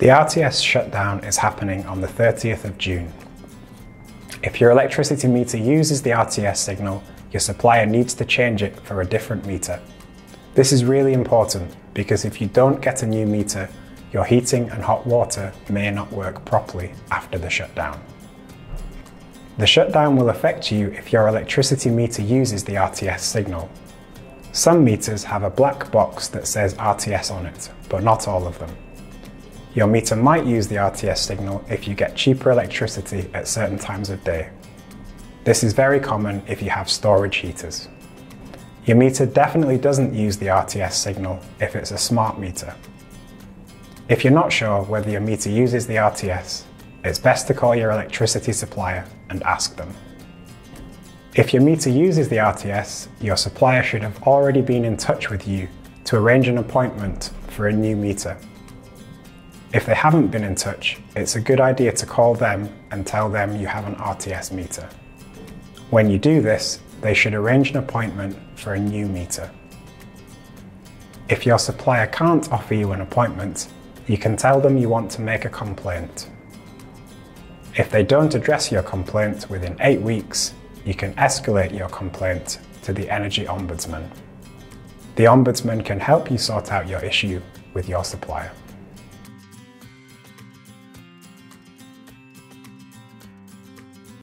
The RTS shutdown is happening on the 30th of June. If your electricity meter uses the RTS signal, your supplier needs to change it for a different meter. This is really important because if you don't get a new meter, your heating and hot water may not work properly after the shutdown. The shutdown will affect you if your electricity meter uses the RTS signal. Some meters have a black box that says RTS on it, but not all of them. Your meter might use the RTS signal if you get cheaper electricity at certain times of day. This is very common if you have storage heaters. Your meter definitely doesn't use the RTS signal if it's a smart meter. If you're not sure whether your meter uses the RTS, it's best to call your electricity supplier and ask them. If your meter uses the RTS, your supplier should have already been in touch with you to arrange an appointment for a new meter. If they haven't been in touch, it's a good idea to call them and tell them you have an RTS meter. When you do this, they should arrange an appointment for a new meter. If your supplier can't offer you an appointment, you can tell them you want to make a complaint. If they don't address your complaint within eight weeks, you can escalate your complaint to the Energy Ombudsman. The Ombudsman can help you sort out your issue with your supplier.